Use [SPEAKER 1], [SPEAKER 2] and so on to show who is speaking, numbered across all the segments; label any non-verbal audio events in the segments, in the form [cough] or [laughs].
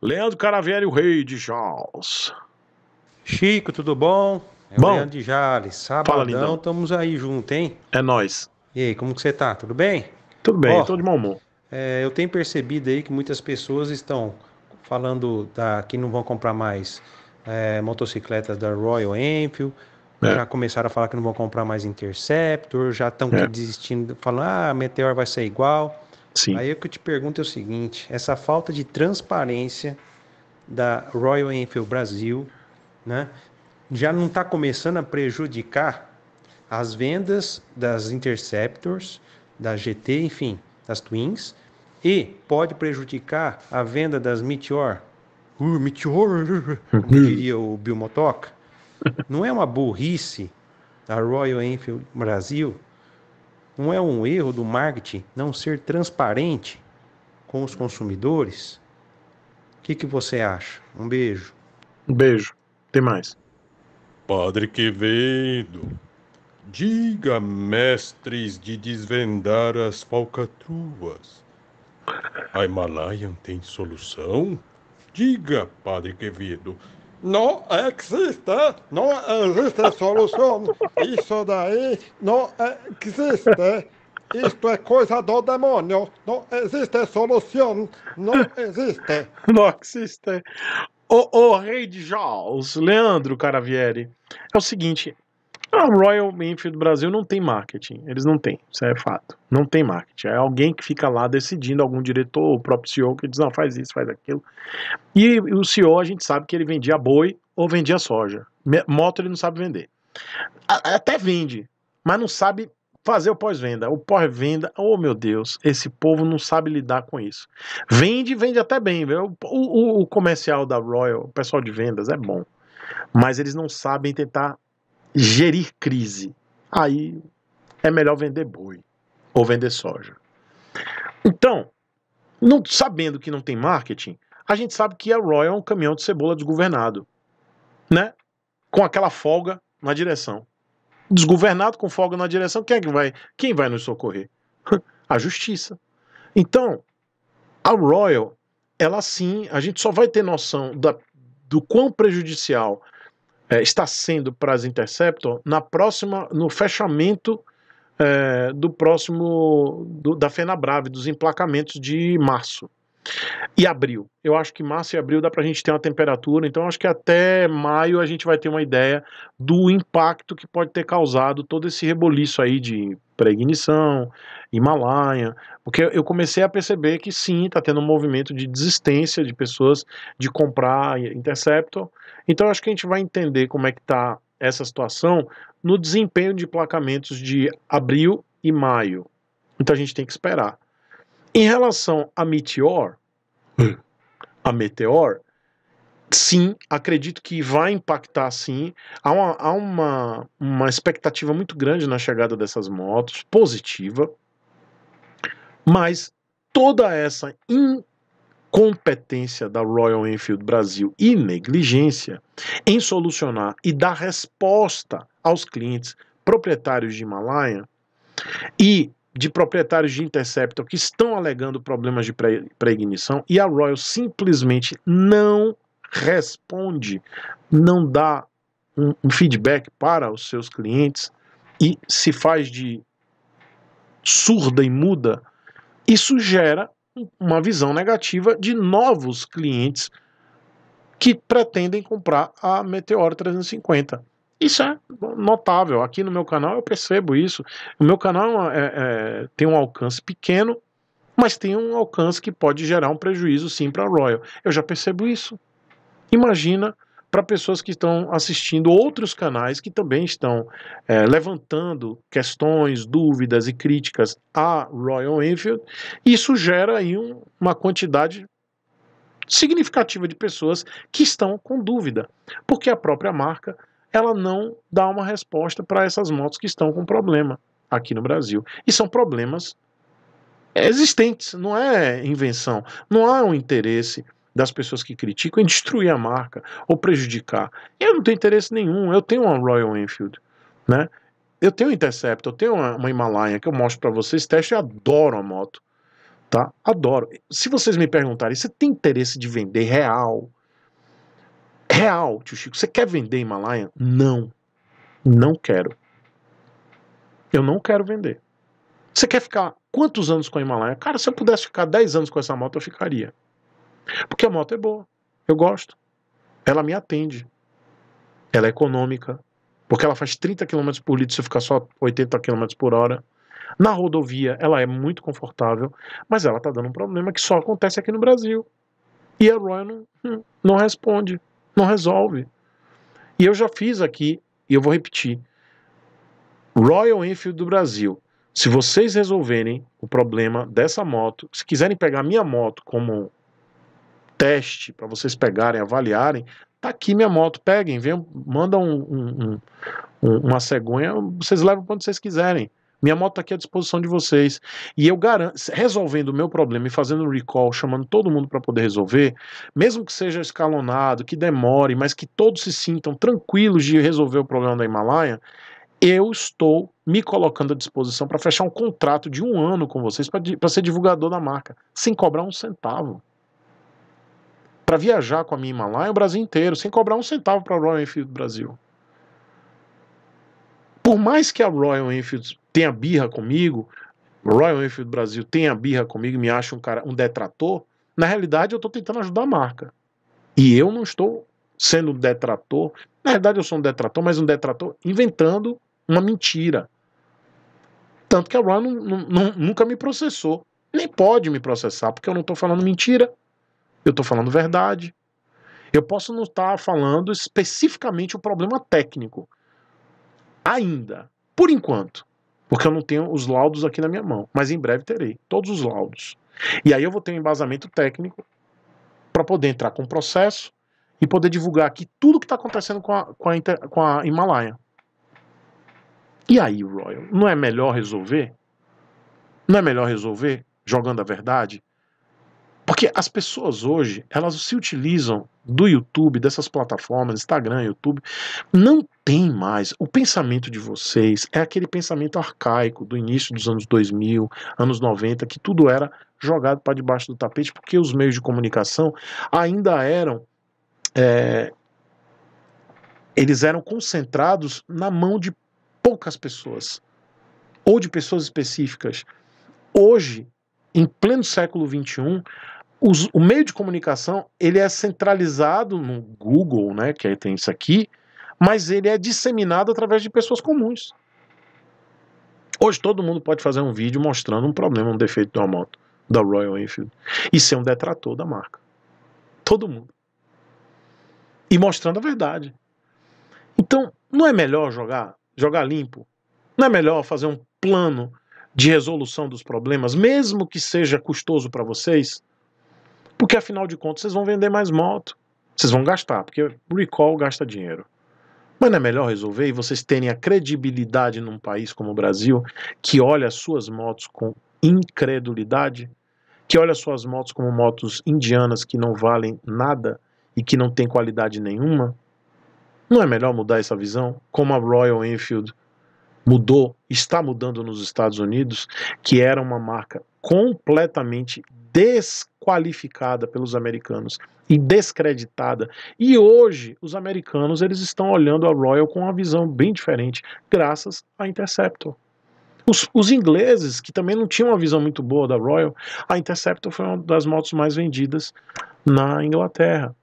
[SPEAKER 1] Leandro Caravieri, o rei de Charles.
[SPEAKER 2] Chico, tudo bom? É
[SPEAKER 1] Bom.
[SPEAKER 2] Leandro de Jales.
[SPEAKER 1] Fala,
[SPEAKER 2] Sabadão, estamos aí junto, hein?
[SPEAKER 1] É nós.
[SPEAKER 2] E aí, como que você tá? Tudo bem?
[SPEAKER 1] Tudo bem, tô de mau humor.
[SPEAKER 2] É, eu tenho percebido aí que muitas pessoas estão falando da, que não vão comprar mais é, motocicletas da Royal Enfield,
[SPEAKER 1] É.
[SPEAKER 2] já começaram a falar que não vão comprar mais Interceptor, já estão
[SPEAKER 1] É.
[SPEAKER 2] desistindo, falando, ah, Meteor vai ser igual.
[SPEAKER 1] Sim.
[SPEAKER 2] Aí o que eu te pergunto é o seguinte: essa falta de transparência da Royal Enfield Brasil, né, já não está começando a prejudicar as vendas das Interceptors, da GT, enfim, das Twins, e pode prejudicar a venda das Meteor. Uh, Meteor, como diria o Bill Motoca. Não é uma burrice da Royal Enfield Brasil não é um erro do marketing não ser transparente com os consumidores? O que, que você acha? Um beijo.
[SPEAKER 1] Um beijo. Tem mais.
[SPEAKER 3] Padre Quevedo, diga, mestres de desvendar as falcatruas. A Himalayan tem solução? Diga, Padre Quevedo.
[SPEAKER 4] Não existe, não existe solução. Isso daí não existe. Isto é coisa do demônio. Não existe solução. Não existe. [laughs]
[SPEAKER 1] Não existe. O, o rei de Charles, Leandro Caravieri, é o seguinte: a Royal Enfield Brasil não tem marketing. Eles não têm, isso é fato. Não tem marketing. É alguém que fica lá decidindo, algum diretor, o próprio CEO, que diz: não, faz isso, faz aquilo. E o CEO, a gente sabe que ele vendia boi ou vendia soja. Moto ele não sabe vender. Até vende, mas não sabe fazer o pós-venda. O pós-venda, oh meu Deus, esse povo não sabe lidar com isso. Vende, vende até bem. O, o- o comercial da Royal, o pessoal de vendas é bom, mas eles não sabem tentar gerir crise. Aí é melhor vender boi ou vender soja. Então, não sabendo que não tem marketing, a gente sabe que a Royal é um caminhão de cebola desgovernado, né? Com aquela folga na direção. Desgovernado com folga na direção, quem é que vai? Quem vai nos socorrer? [laughs] A justiça. Então, a Royal, ela sim, a gente só vai ter noção da, do quão prejudicial eh, está sendo para as Interceptor na próxima, no fechamento eh, do próximo do- da FenaBrave, dos emplacamentos de março e abril. Eu acho que março e abril dá para a gente ter uma temperatura, então acho que até maio a gente vai ter uma ideia do impacto que pode ter causado todo esse reboliço aí de pré-ignição, Himalaia, porque eu comecei a perceber que sim, está tendo um movimento de desistência de pessoas de comprar Interceptor. Então acho que a gente vai entender como é que está essa situação no desempenho de placamentos de abril e maio. Então a gente tem que esperar. Em relação a Meteor, a Meteor, sim, acredito que vai impactar sim. Há, uma, há uma, uma expectativa muito grande na chegada dessas motos, positiva, mas toda essa incompetência da Royal Enfield Brasil e negligência em solucionar e dar resposta aos clientes proprietários de Himalaia e de proprietários de Interceptor que estão alegando problemas de pré- pré-ignição e a Royal simplesmente não responde, não dá um, um feedback para os seus clientes e se faz de surda e muda, isso gera um- uma visão negativa de novos clientes que pretendem comprar a Meteor 350. Isso é notável. Aqui no meu canal eu percebo isso. O meu canal é é- é- tem um alcance pequeno, mas tem um alcance que pode gerar um prejuízo sim para a Royal. Eu já percebo isso. Imagina para pessoas que estão assistindo outros canais que também estão é, levantando questões, dúvidas e críticas à Royal Enfield. Isso gera aí um- uma quantidade significativa de pessoas que estão com dúvida, porque a própria marca ela não dá uma resposta para essas motos que estão com problema aqui no Brasil. E são problemas existentes, não é invenção. Não há um interesse das pessoas que criticam em destruir a marca ou prejudicar. Eu não tenho interesse nenhum. Eu tenho uma Royal Enfield, né? Eu tenho um Interceptor, eu tenho uma, uma Himalaia que eu mostro para vocês, teste e adoro a moto. Tá? Adoro. Se vocês me perguntarem, você tem interesse de vender real? Real, tio Chico, você quer vender Himalaia? Não. Não quero. Eu não quero vender. Você quer ficar quantos anos com a Himalaia? Cara, se eu pudesse ficar 10 anos com essa moto, eu ficaria. Porque a moto é boa. Eu gosto. Ela me atende. Ela é econômica. Porque ela faz 30 km por litro se ficar só 80 km por hora. Na rodovia, ela é muito confortável, mas ela está dando um problema que só acontece aqui no Brasil. E a Royal não, hum, não responde, não resolve. E eu já fiz aqui, e eu vou repetir. Royal Enfield do Brasil. Se vocês resolverem o problema dessa moto, se quiserem pegar minha moto como teste para vocês pegarem, avaliarem, tá aqui minha moto, peguem, venham, mandam um, um, um, uma cegonha, vocês levam quando vocês quiserem. Minha moto está aqui à disposição de vocês. E eu garanto, resolvendo o meu problema e fazendo um recall, chamando todo mundo para poder resolver, mesmo que seja escalonado, que demore, mas que todos se sintam tranquilos de resolver o problema da Himalaia, eu estou me colocando à disposição para fechar um contrato de um ano com vocês para ser divulgador da marca, sem cobrar um centavo. Para viajar com a minha Himalaia o Brasil inteiro, sem cobrar um centavo para a Royal Enfield Brasil. Por mais que a Royal Enfield tenha birra comigo, Royal Enfield Brasil tenha birra comigo me acha um cara, um detrator, na realidade eu estou tentando ajudar a marca. E eu não estou sendo um detrator. Na realidade eu sou um detrator, mas um detrator inventando uma mentira. Tanto que a Royal nunca me processou. Nem pode me processar, porque eu não estou falando mentira. Eu estou falando verdade. Eu posso não estar falando especificamente o problema técnico. Ainda. Por enquanto porque eu não tenho os laudos aqui na minha mão, mas em breve terei todos os laudos. E aí eu vou ter um embasamento técnico para poder entrar com o processo e poder divulgar aqui tudo que está acontecendo com a, com, a, com a Himalaia. E aí, Royal, não é melhor resolver? Não é melhor resolver jogando a verdade? Porque as pessoas hoje, elas se utilizam do YouTube, dessas plataformas, Instagram, YouTube, não tem mais. O pensamento de vocês é aquele pensamento arcaico do início dos anos 2000, anos 90, que tudo era jogado para debaixo do tapete, porque os meios de comunicação ainda eram. É, eles eram concentrados na mão de poucas pessoas, ou de pessoas específicas. Hoje, em pleno século XXI, os, o meio de comunicação ele é centralizado no Google, né, que tem isso aqui, mas ele é disseminado através de pessoas comuns. Hoje todo mundo pode fazer um vídeo mostrando um problema, um defeito de uma moto da Royal Enfield e ser um detrator da marca. Todo mundo. E mostrando a verdade. Então, não é melhor jogar, jogar limpo? Não é melhor fazer um plano de resolução dos problemas, mesmo que seja custoso para vocês? Porque afinal de contas vocês vão vender mais moto. Vocês vão gastar, porque recall gasta dinheiro. Mas não é melhor resolver e vocês terem a credibilidade num país como o Brasil, que olha as suas motos com incredulidade, que olha as suas motos como motos indianas que não valem nada e que não têm qualidade nenhuma? Não é melhor mudar essa visão? Como a Royal Enfield mudou, está mudando nos Estados Unidos, que era uma marca completamente desqualificada pelos americanos e descreditada. E hoje os americanos eles estão olhando a Royal com uma visão bem diferente, graças à Interceptor. Os, os, ingleses, que também não tinham uma visão muito boa da Royal, a Interceptor foi uma das motos mais vendidas na Inglaterra.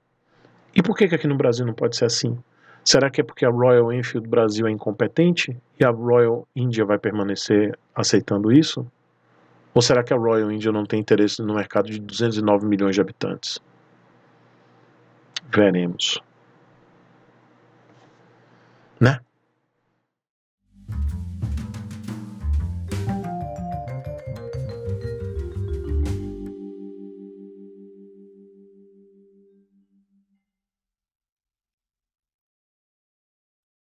[SPEAKER 1] E por que, que aqui no Brasil não pode ser assim? Será que é porque a Royal Enfield Brasil é incompetente e a Royal India vai permanecer aceitando isso? Ou será que a Royal India não tem interesse no mercado de 209 milhões de habitantes? Veremos.